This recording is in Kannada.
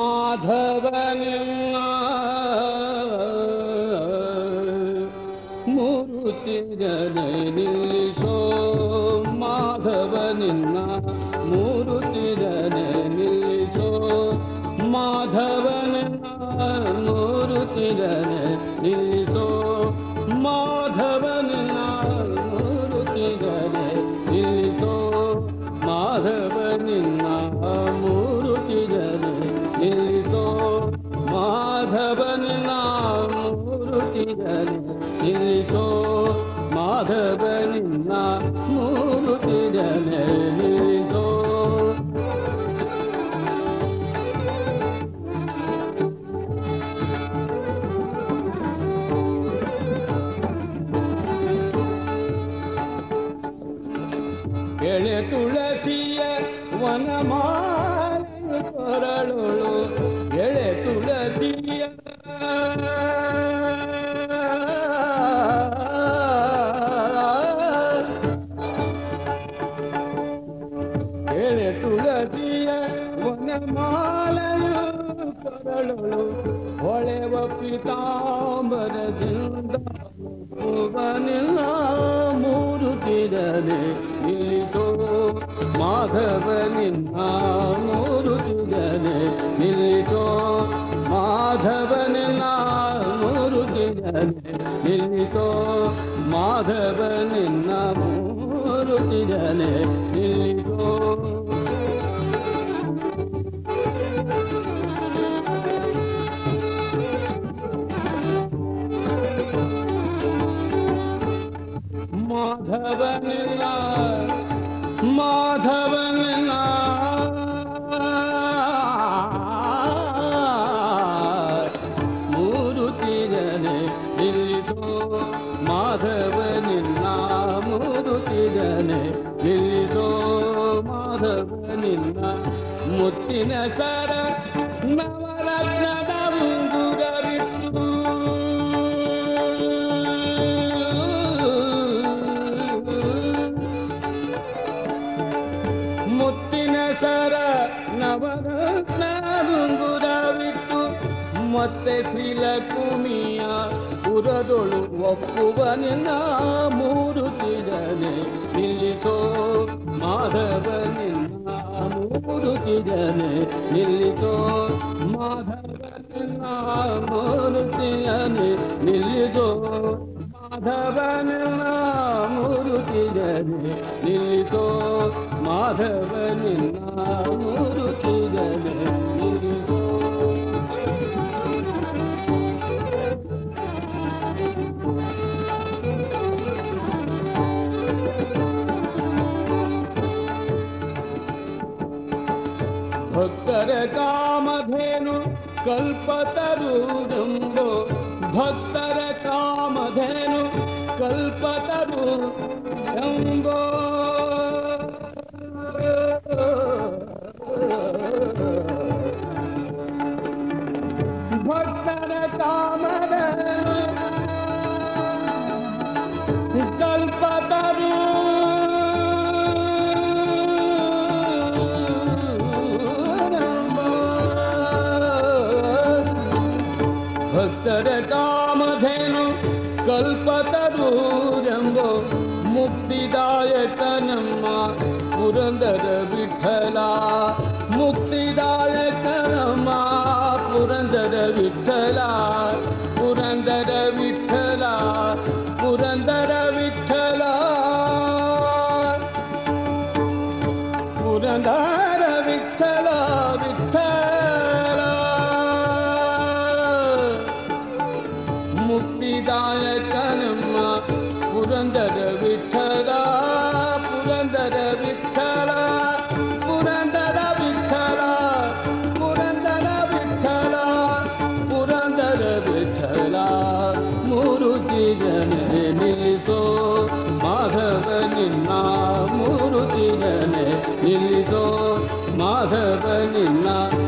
माधव मूर्तिदनीलो माधवनिना मूरुतिदीशो माधवन मुरुतिदी ಮಾಧವನಿನ್ನ ಮೂರು ತಿರನೆಲಿಸೋ ಎಳೆ ತುಳಸಿಯ ವನಮಾಲಿ ಕೊರಳುಳು ಎಳೆ ತುಳಸಿಯ ಕೇಳೆ ತುಳಸಿಯ ಒಂದು ಮಾಲೆಯ ಕರಳು ಹೊಳೆವ ಪಿತಾಂಬರದಿಂದ ಭುವನಿಲ್ಲ ಮೂರು ತಿರದೆ ನಿಲ್ಲಿಸೋ ಮಾಧವನಿಂದ ಮೂರು ತಿರದೆ ನಿಲ್ಲಿಸೋ ಮಾಧವನಿನ್ನ ಮೂರು ತಿರದೆ ನಿಲ್ಲಿಸೋ ಮಾಧವನಿಂದ ಮೂರು ತಿರದೆ ನಿಲ್ಲಿ ಮಾಧವನ ಮಾಧವನ ಮೂರು ತಿರನೆ ನಿಲ್ಲಿಸೋ ಮಾಧವನಿನ್ನ ಮೂರು ತಿರನೆ ನಿಲ್ಲಿಸೋ ಮಾಧವನಿನ್ನ ಮುತ್ತಿನ ಸರ ನವರತ್ನ ಮತ್ತೆ ಸಿಲಕುಮಿಯ ಪುರದೊಳು ಒಪ್ಪುವನೆನ ಮೂರು ತಿರನೆ ನಿಲ್ಲಿಸೋ ಮಾಧವನೆನ್ನ ಮೂರು ತಿರನೆ ನಿಲ್ಲಿಸೋ ಮಾಧವನೆನ್ನ ಮೂರು ತಿರನೆ ನಿಲ್ಲಿಸೋ ಮಾಧವನೆನ್ನ ಮೂರು ತಿರನೆ ನಿಲ್ಲಿಸೋ ಮಾಧವನೆನ್ನ ಮೂರು ತಿರನೆ ನಿಲ್ಲಿಸೋ भक्तर कल्पतरू धेनु भक्तर कामधेनु कल्पतरू कल्पतरुम्बो करकामधेनु कल्पतरुजम्बो मुक्तिदायकनं मा पुरन्दर विठला मुक्तिदायकनं मा पुरन्दर विठला पुरन्दर विठला पुरन्दर विठला पुरन्दर विठला विठला ವಿಠಲಾ ಪುರಂದರ ವಿಠಲ ಪುರಂದರ ವಿಠಲ ಪುರಂದರ ವಿಠಲ ಪುರಂದರ ವಿಠಲ ಮೂರು ದಿನನೆ ನಿಲ್ಲಿಸೋ ಮಾಧವ ನಿನ್ನ ಮೂರು ದಿನನೆ ನಿಲ್ಲಿಸೋ ಮಾಧವ ನಿನ್ನ